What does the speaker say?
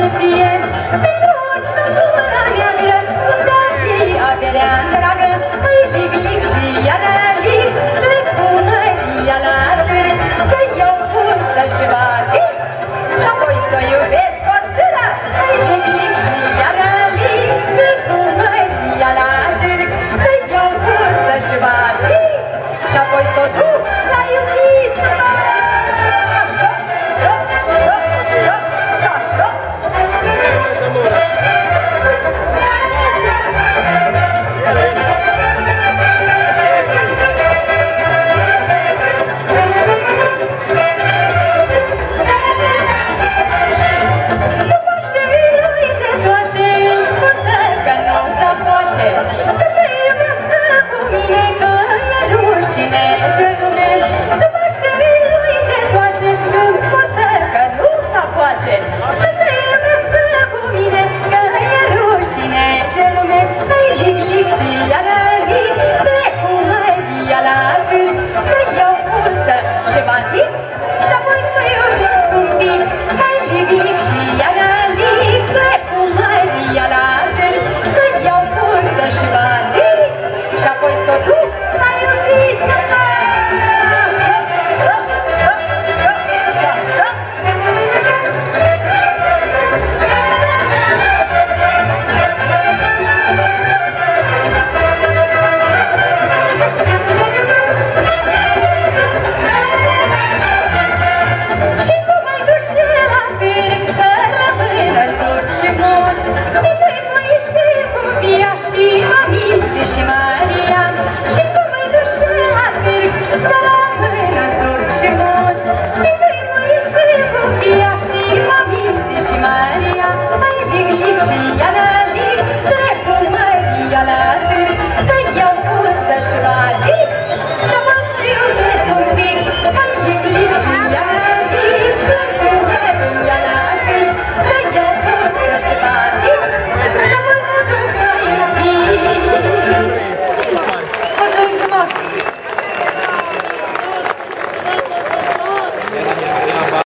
ce fie. Pentru nu numărarea mie Cum da și averea dragă Îi lic, lic și iară Saiu, Vitor! 哎呀 yi ya 嘞